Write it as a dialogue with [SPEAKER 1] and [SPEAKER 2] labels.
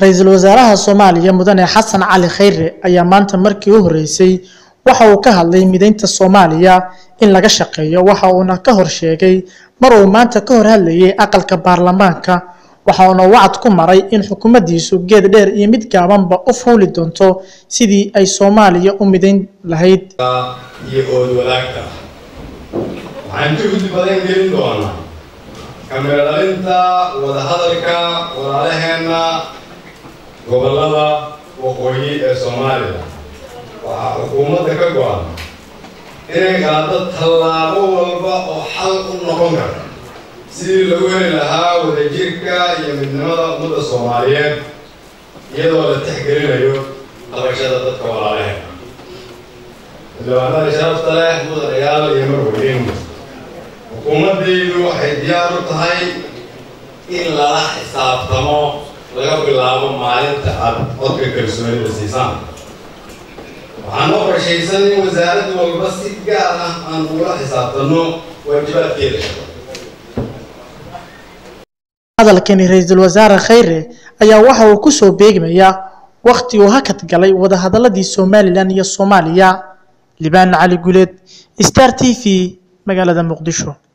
[SPEAKER 1] ra'iisul wasaaraha soomaaliya mudane xasan cali khayre ayaa maanta markii u horeysay waxa uu ka hadlay mideynta soomaaliya in laga shaqeeyo waxa uuna ka hor sheegay mar uu maanta ka hor hadlayay aqalka baarlamaanka waxa uuna wacad ku maray in xukuumaddiisu geed dheer iyo mid gaabanba u fuuli doonto sidii ay soomaaliya u mideyn lahayd.
[SPEAKER 2] Iyo ood wadaagta. Waxaan juhdi badan gelin doonaa kamira dhalinta wadahadalka walaalaheenna gobollada waqooyi ee soomaaliya waxaa xukuumadda ka go-an inay qaado tallaabo walba oo xal u noqon karta sidii lagu heli lahaa wadajirka iyo midnimada ummadda soomaaliyeed iyadoo la tixgelinayo qabashada dadka walaalaheena xildhibaanada sharafta leh mudanayaal iyo marweyn xukuumaddaydu waxay diyaar u tahay in lala xisaabtamo laga bilaabo maalinta aad codka kalsoonida siisaan waxaan noo qorshaysan in wasaarad walba si gaar ah aan ugula xisaabtanno waajibaadkeeda
[SPEAKER 1] hadalkani ra'iisul wasaare khayre ayaa waxa uu ku soo beegmayaa wakhti uu hakad galay wadahadaladii somalilan iyo soomaaliya libaan cali guleed star t v magaalada muqdisho